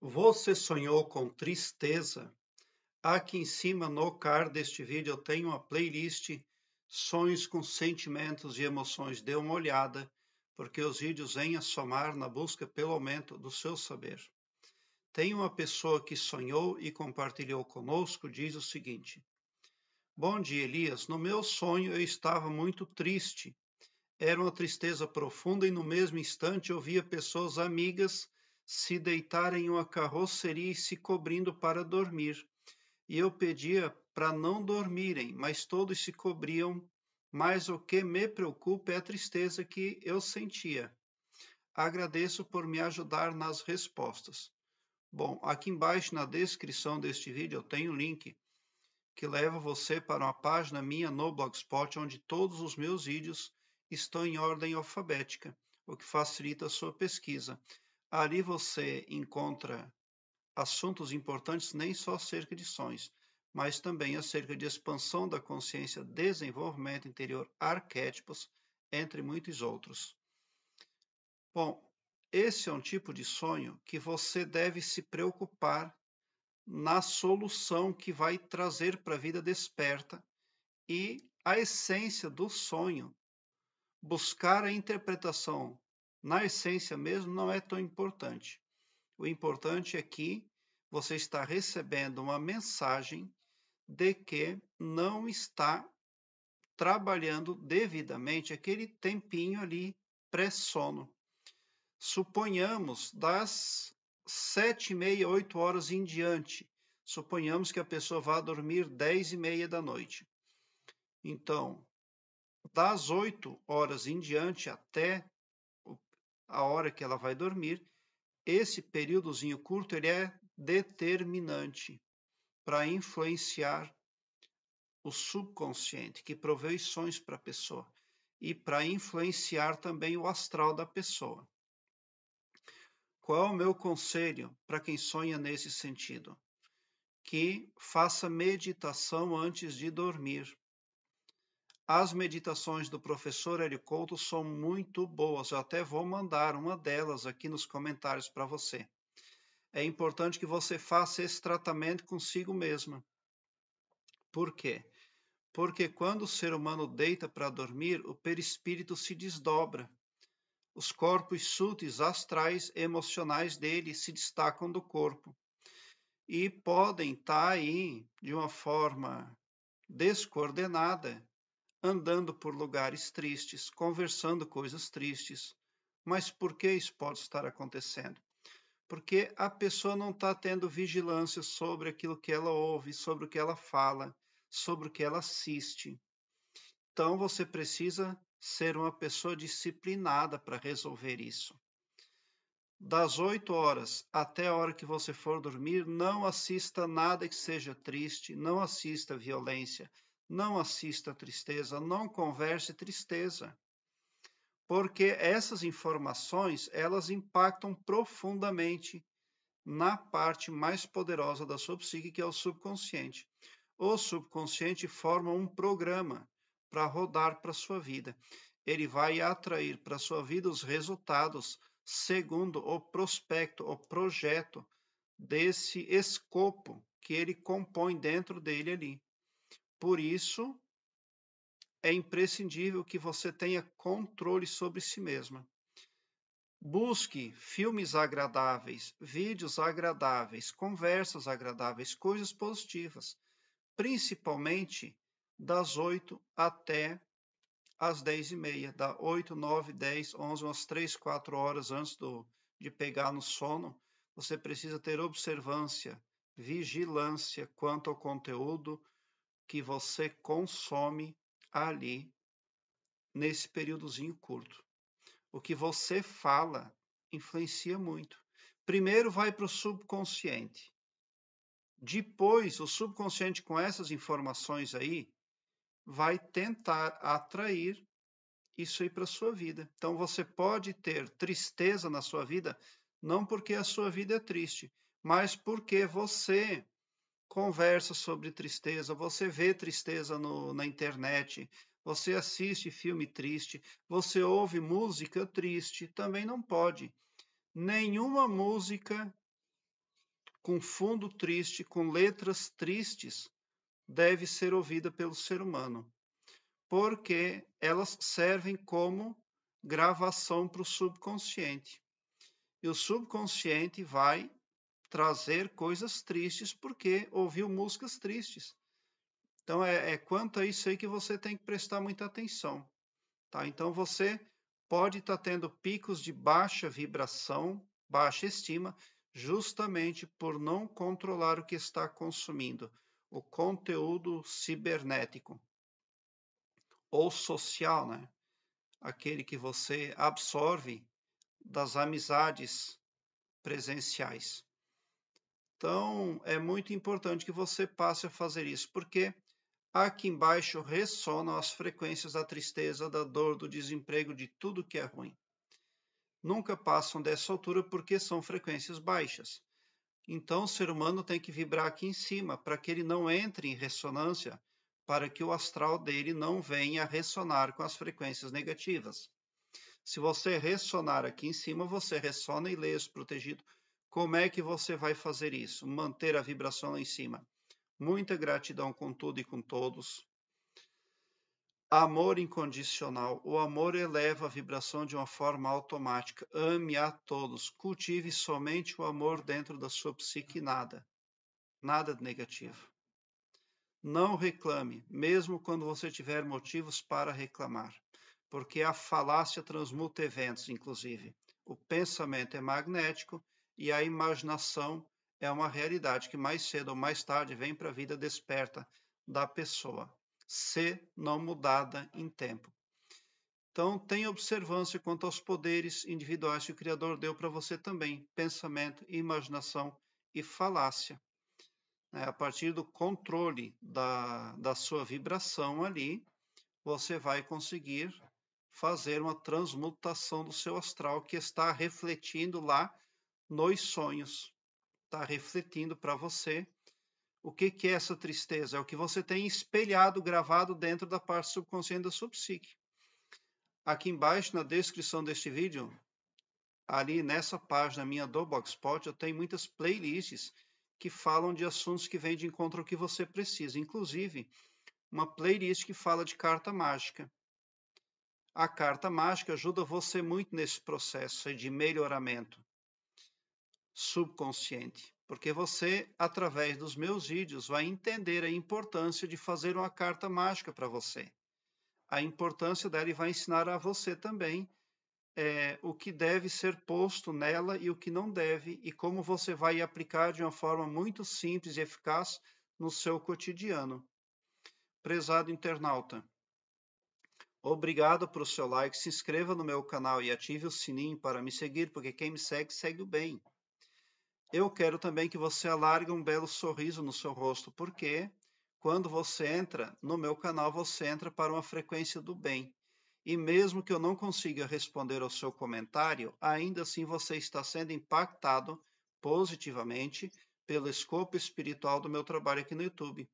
Você sonhou com tristeza? Aqui em cima no card deste vídeo eu tenho uma playlist Sonhos com Sentimentos e Emoções. Dê uma olhada, porque os vídeos vêm a somar na busca pelo aumento do seu saber. Tem uma pessoa que sonhou e compartilhou conosco, diz o seguinte: Bom dia, Elias. No meu sonho eu estava muito triste. Era uma tristeza profunda e no mesmo instante eu via pessoas amigas se deitar em uma carroceria e se cobrindo para dormir. E eu pedia para não dormirem, mas todos se cobriam. Mas o que me preocupa é a tristeza que eu sentia. Agradeço por me ajudar nas respostas. Bom, aqui embaixo na descrição deste vídeo eu tenho um link que leva você para uma página minha no Blogspot, onde todos os meus vídeos estão em ordem alfabética, o que facilita a sua pesquisa. Ali você encontra assuntos importantes nem só acerca de sonhos, mas também acerca de expansão da consciência, desenvolvimento interior, arquétipos, entre muitos outros. Bom, esse é um tipo de sonho que você deve se preocupar na solução que vai trazer para a vida desperta e a essência do sonho. Buscar a interpretação na essência mesmo, não é tão importante. O importante é que você está recebendo uma mensagem de que não está trabalhando devidamente aquele tempinho ali pré-sono. Suponhamos das sete e meia, oito horas em diante. Suponhamos que a pessoa vá dormir dez e meia da noite. Então, das oito horas em diante até a hora que ela vai dormir, esse períodozinho curto ele é determinante para influenciar o subconsciente, que provê sonhos para a pessoa, e para influenciar também o astral da pessoa. Qual é o meu conselho para quem sonha nesse sentido? Que faça meditação antes de dormir. As meditações do professor Hélio Couto são muito boas. Eu até vou mandar uma delas aqui nos comentários para você. É importante que você faça esse tratamento consigo mesma. Por quê? Porque quando o ser humano deita para dormir, o perispírito se desdobra. Os corpos súteis, astrais, emocionais dele se destacam do corpo e podem estar tá aí de uma forma descoordenada andando por lugares tristes, conversando coisas tristes. Mas por que isso pode estar acontecendo? Porque a pessoa não está tendo vigilância sobre aquilo que ela ouve, sobre o que ela fala, sobre o que ela assiste. Então você precisa ser uma pessoa disciplinada para resolver isso. Das 8 horas até a hora que você for dormir, não assista nada que seja triste, não assista violência, não assista tristeza, não converse tristeza. Porque essas informações, elas impactam profundamente na parte mais poderosa da sua psique, que é o subconsciente. O subconsciente forma um programa para rodar para sua vida. Ele vai atrair para sua vida os resultados segundo o prospecto, o projeto desse escopo que ele compõe dentro dele ali. Por isso, é imprescindível que você tenha controle sobre si mesma. Busque filmes agradáveis, vídeos agradáveis, conversas agradáveis, coisas positivas, principalmente das 8 até as 10 e meia, da 8, 9, 10, 11, umas 3, 4 horas antes do, de pegar no sono, você precisa ter observância, vigilância quanto ao conteúdo, que você consome ali nesse períodozinho curto. O que você fala influencia muito. Primeiro vai para o subconsciente. Depois, o subconsciente, com essas informações aí, vai tentar atrair isso aí para a sua vida. Então, você pode ter tristeza na sua vida, não porque a sua vida é triste, mas porque você conversa sobre tristeza, você vê tristeza no, na internet, você assiste filme triste, você ouve música triste, também não pode. Nenhuma música com fundo triste, com letras tristes, deve ser ouvida pelo ser humano, porque elas servem como gravação para o subconsciente. E o subconsciente vai trazer coisas tristes porque ouviu músicas tristes. Então é, é quanto a isso aí que você tem que prestar muita atenção. Tá? Então você pode estar tá tendo picos de baixa vibração, baixa estima, justamente por não controlar o que está consumindo, o conteúdo cibernético ou social, né? Aquele que você absorve das amizades presenciais. Então, é muito importante que você passe a fazer isso, porque aqui embaixo ressonam as frequências da tristeza, da dor, do desemprego, de tudo que é ruim. Nunca passam dessa altura porque são frequências baixas. Então, o ser humano tem que vibrar aqui em cima para que ele não entre em ressonância, para que o astral dele não venha a ressonar com as frequências negativas. Se você ressonar aqui em cima, você ressona e lê protegido como é que você vai fazer isso? Manter a vibração lá em cima. Muita gratidão com tudo e com todos. Amor incondicional. O amor eleva a vibração de uma forma automática. Ame a todos. Cultive somente o amor dentro da sua psique. Nada. Nada de negativo. Não reclame, mesmo quando você tiver motivos para reclamar, porque a falácia transmuta eventos, inclusive. O pensamento é magnético e a imaginação é uma realidade que mais cedo ou mais tarde vem para a vida desperta da pessoa, se não mudada em tempo. Então, tenha observância quanto aos poderes individuais que o Criador deu para você também: pensamento, imaginação e falácia. É, a partir do controle da, da sua vibração ali, você vai conseguir fazer uma transmutação do seu astral que está refletindo lá nos sonhos. Está refletindo para você o que, que é essa tristeza. É o que você tem espelhado, gravado dentro da parte subconsciente da sua psique. Aqui embaixo, na descrição deste vídeo, ali nessa página minha do Blogspot, eu tenho muitas playlists que falam de assuntos que vêm de encontro ao que você precisa. Inclusive, uma playlist que fala de carta mágica. A carta mágica ajuda você muito nesse processo de melhoramento subconsciente, porque você, através dos meus vídeos, vai entender a importância de fazer uma carta mágica para você. A importância dela e vai ensinar a você também é, o que deve ser posto nela e o que não deve, e como você vai aplicar de uma forma muito simples e eficaz no seu cotidiano. Prezado internauta, obrigado por seu like, se inscreva no meu canal e ative o sininho para me seguir, porque quem me segue, segue o bem. Eu quero também que você alargue um belo sorriso no seu rosto, porque quando você entra no meu canal, você entra para uma frequência do bem. E mesmo que eu não consiga responder ao seu comentário, ainda assim você está sendo impactado positivamente pelo escopo espiritual do meu trabalho aqui no YouTube,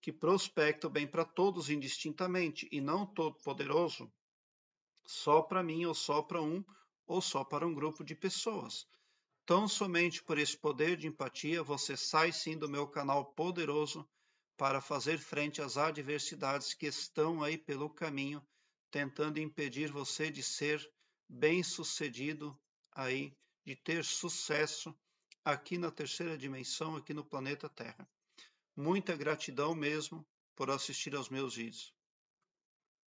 que prospecta o bem para todos indistintamente e não todo poderoso só para mim ou só para um ou só para um grupo de pessoas. Tão somente por esse poder de empatia você sai sim do meu canal poderoso para fazer frente às adversidades que estão aí pelo caminho, tentando impedir você de ser bem-sucedido aí, de ter sucesso aqui na terceira dimensão, aqui no planeta Terra. Muita gratidão mesmo por assistir aos meus vídeos.